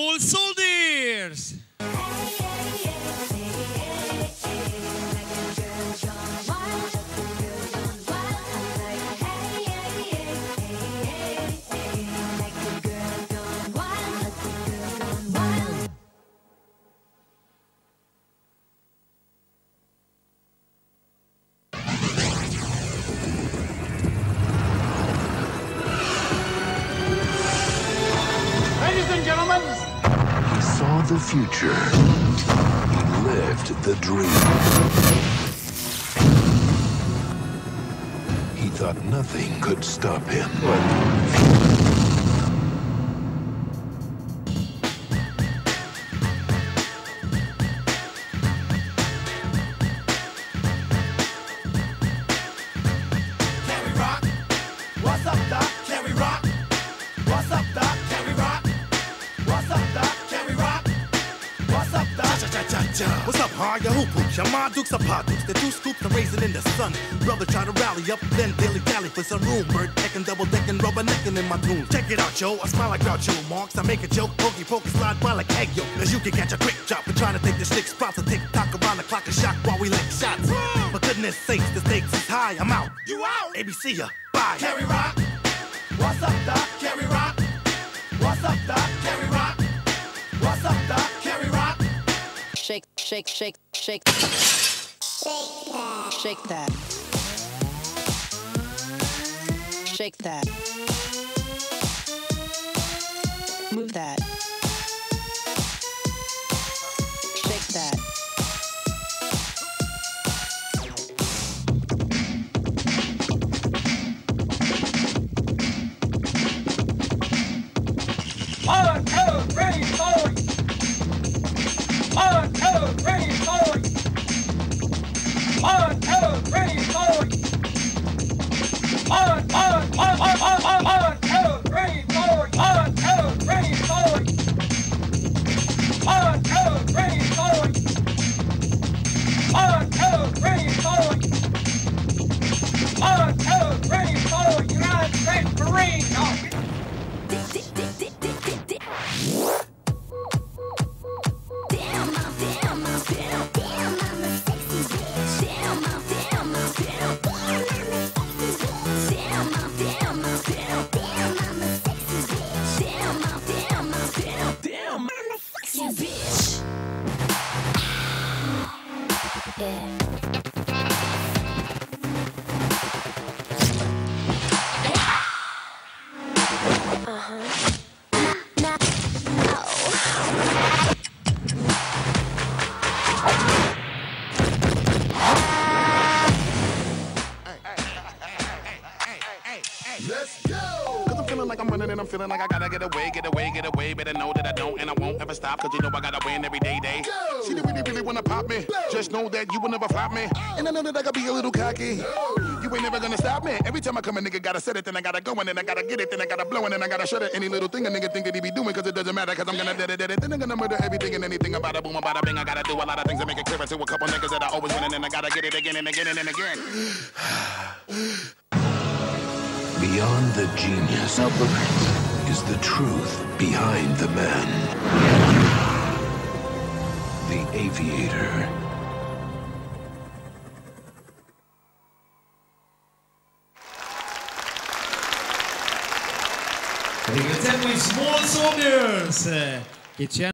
All soldiers! The future. He lived the dream. He thought nothing could stop him. What's up, hard? Your hoop hoops, your ma dukes, a pot dukes. The two scoops are raising in the sun. Brother try to rally up, then daily tally for some room. Bird decking, double decking, rubber necking in my tune. Check it out, yo. I smile like Groucho Marx. I make a joke, pokey pokey slide by like egg yolk. Cause you can catch a quick drop. We're trying to take the sticks, props, a tick tock around the clock and shock while we lick shots. For goodness sakes, the stakes is high. I'm out. You out? ABC ya. Bye. We rock? What's up, Doc? We rock? What's up, Doc? We rock? Shake, shake, shake, shake, that. shake that, shake that, move that, Yeah. Marine. Oh, Cause I'm feeling like I'm running and I'm feeling like I gotta get away, get away, get away. Better know that I don't and I won't ever stop. Cause you know I gotta win every day, day. See, they really, really wanna pop me. Just know that you will never flop me. Oh. And I know that I gotta be a little cocky. You ain't never gonna stop me. Every time I come, a nigga gotta set it, then I gotta go, and then I gotta get it, then I gotta blow, and then I gotta shut it. Any little thing a nigga think that he be doing, cause it doesn't matter, cause I'm gonna dead it, dead it. Then I'm gonna murder everything and anything about a boom, about a bing. I gotta do a lot of things to make it clear to a couple niggas that I always win, and then I gotta get it again and again and again. Beyond the genius is the truth behind the man. The aviator. Ringraziamo i Small